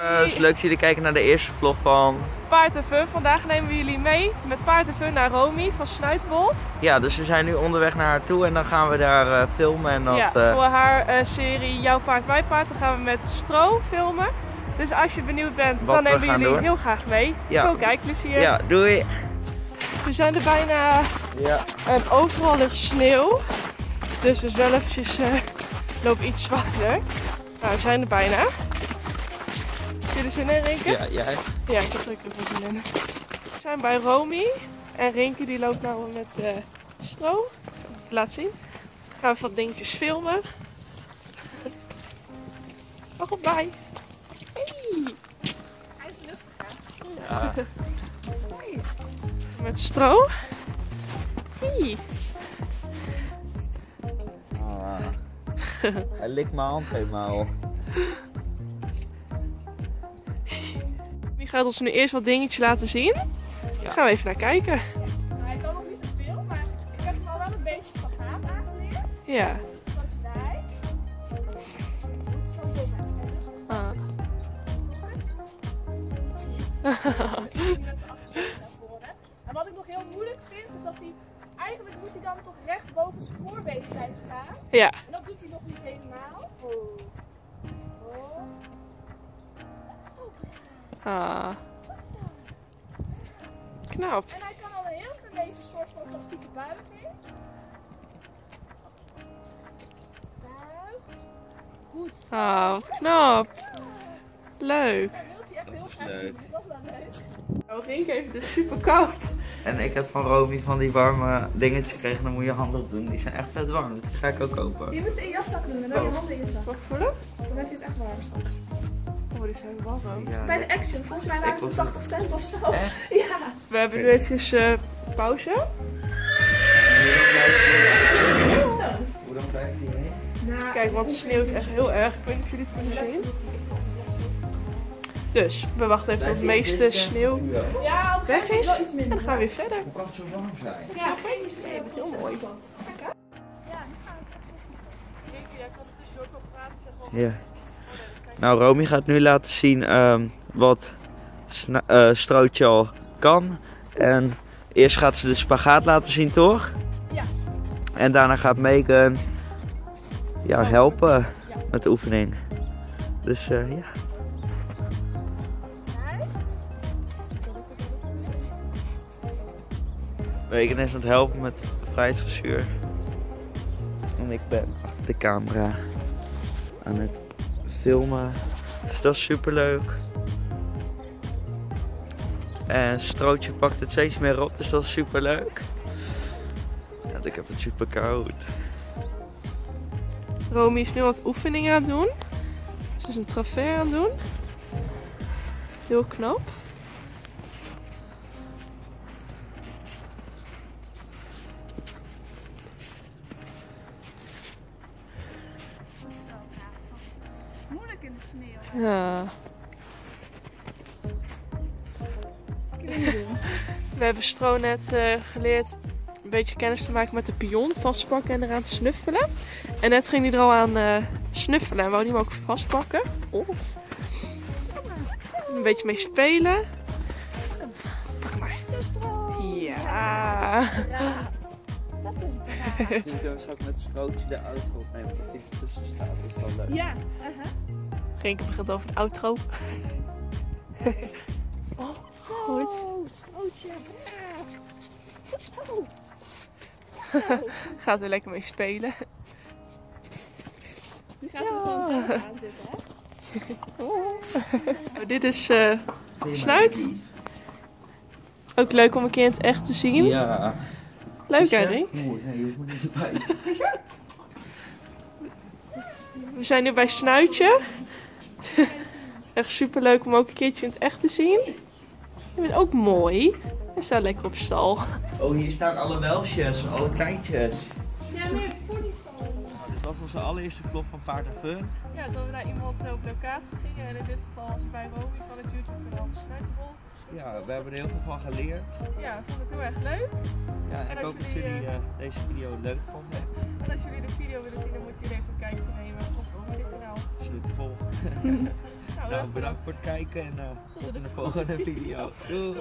Uh, het is leuk dat jullie kijken naar de eerste vlog van... Paard en Fun. Vandaag nemen we jullie mee met Paard en Fun naar Romy van Snuitbol. Ja, dus we zijn nu onderweg naar haar toe en dan gaan we daar uh, filmen. En dat, ja, uh... voor haar serie Jouw Paard, Mijn Paard. Dan gaan we met Stro filmen. Dus als je benieuwd bent, Wat dan nemen we jullie doen. heel graag mee. Ja. Veel kijkplezier. Ja, doei. We zijn er bijna ja. en overal ligt sneeuw. Dus dus wel eventjes loop iets zwakker. Nou, we zijn er bijna. Je er zin in, Rinke? Ja, jij? Ja, ik heb er ook wel zin in. We zijn bij Romy. En Rinke die loopt nou met uh, stro. Laat zien. Gaan we wat dingetjes filmen. Mag op bij. Hey. Hij is lustig, hè? Ja. Hey. Met stro. Hey. Ah. Hij likt mijn hand helemaal. gaat ons nu eerst wat dingetjes laten zien? Daar gaan we even naar kijken. Nou, hij kan nog niet zoveel, maar ik heb hem al wel een beetje spagaat aangeleerd. Ja. Ah. En wat ik nog heel moeilijk vind, is dat hij... Eigenlijk moet hij dan toch recht boven zijn voorbeen blijven staan. Ja. En Ah. Knap. En hij kan al een heel klein beetje een soort van klassieke buiging. Buig. Goed. Ah, wat knap. Leuk. Dat wil hij echt heel graag leuk. doen, dat is wel leuk. Oh, Rink heeft het super koud. En ik heb van Romy van die warme dingetjes gekregen. Dan moet je handen op doen. Die zijn echt vet warm. Dus die ga ik ook kopen. Je moet ze in je jaszak doen en dan je handen in je zak. Wat voelen? Dan heb je het echt warm straks. Oh, die zijn warm. Ja, Bij de Action, volgens mij waren Ik ze was- 80 cent of zo. Echt? Ja. We hebben nu eventjes eh, pauze. Hoe dan blijft die heen? Nou, Kijk, want het sneeuwt echt heel erg. Ik weet niet of jullie het kunnen zien. Dus, we wachten even tot de meeste sneeuw Ja, weg is. En dan gaan we weer verder. Hoe kan het zo warm zijn? Ja, geen idee. heel mooi. Ja, nu gaat het. Ja. Nou, Romy gaat nu laten zien ehm, wat eh, Strootje al kan. En eerst gaat ze de spagaat laten zien, toch? Ja. En daarna gaat Megan ja, helpen Ja. met de oefening. Dus eh, ja. Megan is aan het helpen met de vrijheidsgeschuur. En ik ben achter de camera aan het filmen. Dus dat is super leuk. En Strootje pakt het steeds meer op, dus dat is super leuk. Ik heb het super koud. Romy is nu wat oefeningen aan het doen. Ze is een travers aan het doen. Heel knap. Sneeuw. Ja. We hebben Stro net eh, geleerd een beetje kennis te maken met de pion, vastpakken en eraan te snuffelen. En net ging hij er al aan eh, snuffelen en wou hij hem ook vastpakken. Oh. Een beetje mee spelen. Pak maar. Ja. Dat is braaf. Ik straks met Strootje de auto opnemen, dat die tussen staat. Dat is wel leuk. Ja, aha. Rinke begint over de outro. oh, goed. Zo, zo. Gaat er lekker mee spelen. Nu gaat hij gewoon zelf aanzitten, hè? Oh, dit is eh, Snuit? ook leuk om een keer in het echt te zien. Ja. Leuk hè, Rink? Mooi, je moet niet. We zijn nu bij Snuitje. Echt super leuk om ook een keertje in het echt te zien. Je bent ook mooi. Hij staat lekker op stal. Oh, hier staan alle welsjes, alle kleintjes. Ja, meer pony's Dit was onze allereerste vlog van Paard en Fun. Ja, dat we naar iemand eh, op locatie gingen. En in dit geval was het bij Romy van het YouTube kanaal Snuitenbol. Ja, we hebben er heel veel van geleerd. Ja, ik vond het heel erg leuk. Ja, En ik als hoop dat jullie, eh, eh, deze video leuk vonden. En als jullie de video Nou, bedankt voor het kijken en eh, tot in de volgende video. Doei!